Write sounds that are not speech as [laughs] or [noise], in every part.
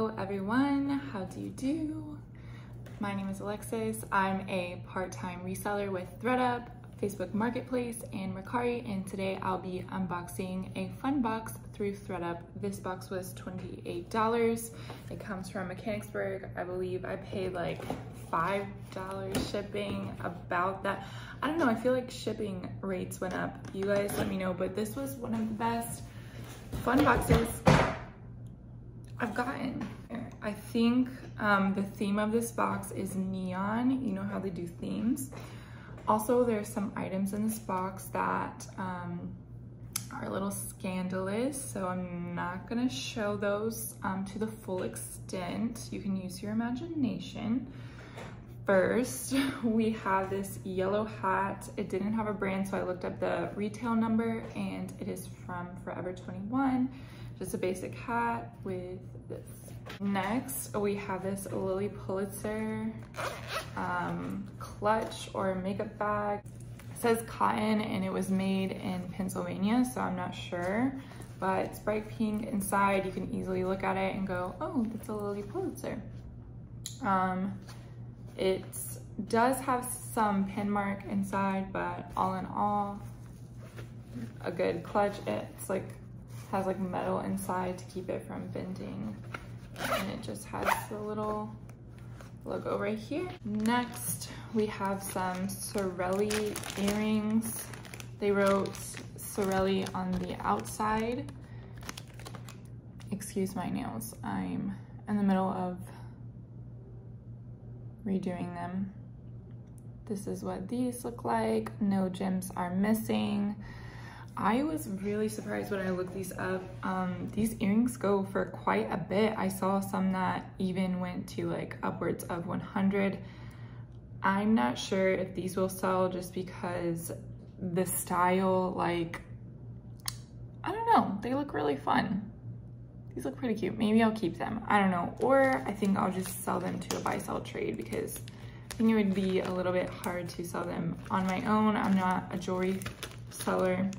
Hello everyone, how do you do? My name is Alexis. I'm a part-time reseller with ThredUp, Facebook Marketplace, and Mercari, and today I'll be unboxing a fun box through ThredUp. This box was $28. It comes from Mechanicsburg. I believe I paid like $5 shipping, about that. I don't know, I feel like shipping rates went up. You guys let me know, but this was one of the best fun boxes I've gotten. I think um, the theme of this box is neon. You know how they do themes. Also, there's some items in this box that um, are a little scandalous, so I'm not gonna show those um, to the full extent. You can use your imagination. First, [laughs] we have this yellow hat. It didn't have a brand, so I looked up the retail number and it is from Forever 21. Just a basic hat with this. Next, we have this Lilly Pulitzer um, clutch or makeup bag. It says cotton and it was made in Pennsylvania, so I'm not sure. But it's bright pink inside. You can easily look at it and go, oh, that's a Lilly Pulitzer. Um, it does have some pin mark inside, but all in all, a good clutch. It's like has like metal inside to keep it from bending. And it just has the little logo right here. Next, we have some Sorrelli earrings. They wrote Sorrelli on the outside. Excuse my nails. I'm in the middle of redoing them. This is what these look like. No gems are missing. I was really surprised when I looked these up. Um, these earrings go for quite a bit. I saw some that even went to like upwards of 100. I'm not sure if these will sell just because the style, like, I don't know, they look really fun. These look pretty cute. Maybe I'll keep them. I don't know. Or I think I'll just sell them to a buy sell trade because I think it would be a little bit hard to sell them on my own. I'm not a jewelry seller.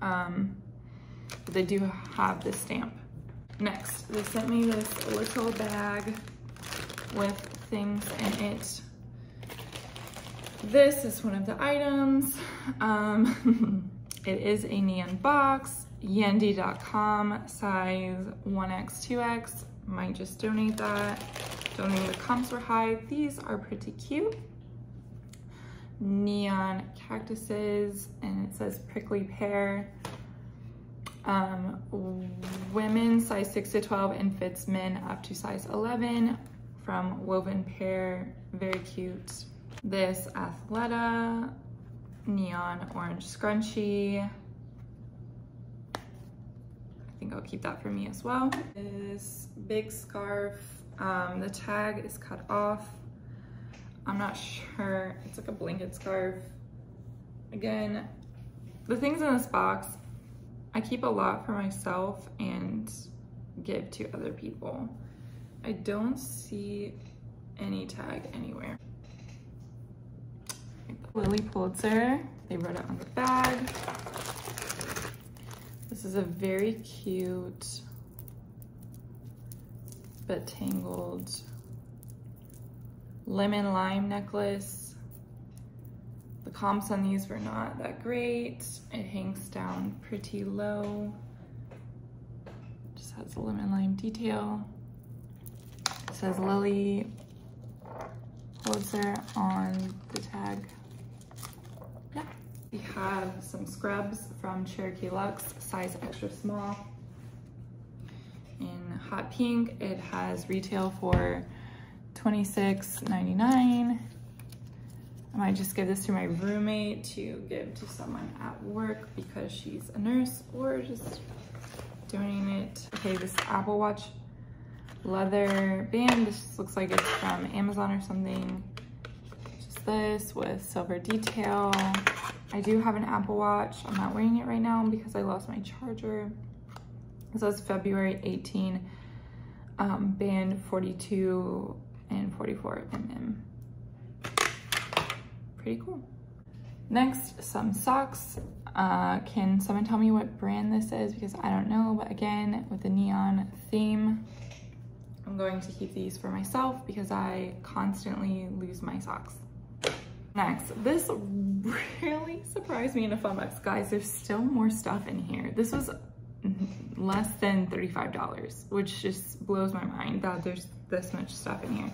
Um, but they do have this stamp. Next, they sent me this little bag with things in it. This is one of the items. Um, [laughs] it is a neon box, yandy.com, size 1x, 2x. Might just donate that. Don't the comps were high. These are pretty cute neon cactuses and it says prickly pear. Um, women size 6 to 12 and fits men up to size 11 from Woven Pear. Very cute. This Athleta neon orange scrunchie. Think I'll keep that for me as well. This big scarf. Um, the tag is cut off I'm not sure. It's like a blanket scarf. Again, the things in this box, I keep a lot for myself and give to other people. I don't see any tag anywhere. Lilly Pulitzer, they wrote it on the bag. This is a very cute but tangled lemon lime necklace. The comps on these were not that great. It hangs down pretty low. Just has a lemon lime detail. It says Lilly Pulitzer on the tag. We have some scrubs from Cherokee Luxe, size extra small. In hot pink, it has retail for $26.99. I might just give this to my roommate to give to someone at work because she's a nurse or just donating it. Okay, this Apple Watch leather band. This looks like it's from Amazon or something. This with silver detail. I do have an Apple Watch. I'm not wearing it right now because I lost my charger. It says February 18, um, band 42 and 44 mm. Pretty cool. Next, some socks. Uh, can someone tell me what brand this is? Because I don't know, but again, with the neon theme, I'm going to keep these for myself because I constantly lose my socks. Next, this really [laughs] surprised me in a fun box. Guys, there's still more stuff in here. This was less than $35, which just blows my mind that there's this much stuff in here.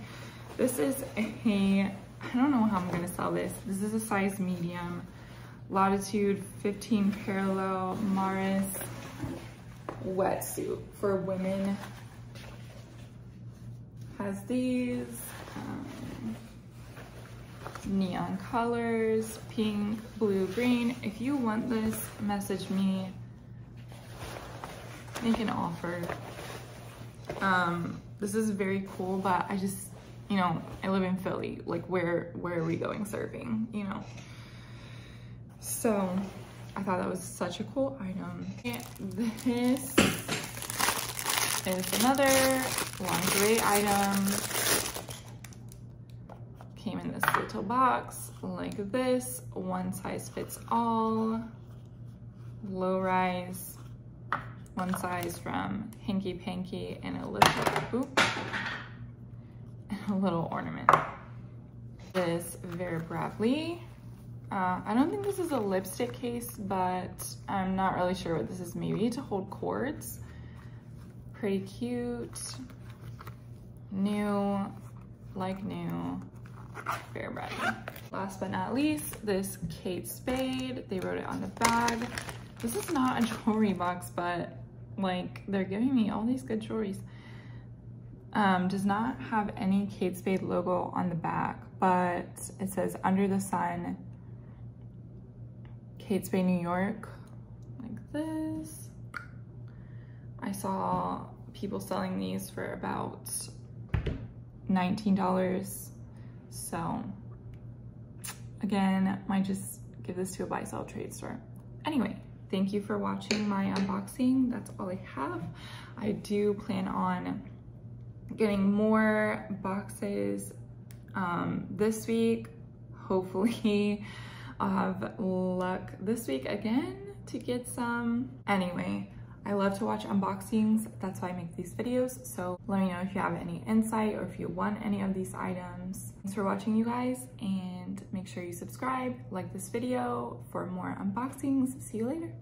This is a, I don't know how I'm gonna sell this. This is a size medium, latitude 15 parallel Maris wetsuit for women. Has these um, neon colors, pink, blue, green. If you want this, message me make an offer. Um, this is very cool, but I just, you know, I live in Philly. Like, where, where are we going surfing, you know? So, I thought that was such a cool item. And this is another lingerie item. Little box like this. One size fits all. Low rise one size from Hanky Panky and a little, oop, and a little ornament. This Vera Bradley. Uh, I don't think this is a lipstick case, but I'm not really sure what this is. Maybe to hold cords. Pretty cute. New, like new, Last but not least, this Kate Spade. They wrote it on the bag. This is not a jewelry box, but like they're giving me all these good jewelries. Um, does not have any Kate Spade logo on the back, but it says under the sun, Kate Spade, New York, like this. I saw people selling these for about $19. So again, might just give this to a buy sell trade store. Anyway, thank you for watching my unboxing. That's all I have. I do plan on getting more boxes um, this week. Hopefully [laughs] I'll have luck this week again to get some. Anyway, I love to watch unboxings. That's why I make these videos. So let me know if you have any insight or if you want any of these items. Thanks for watching you guys and make sure you subscribe, like this video for more unboxings. See you later.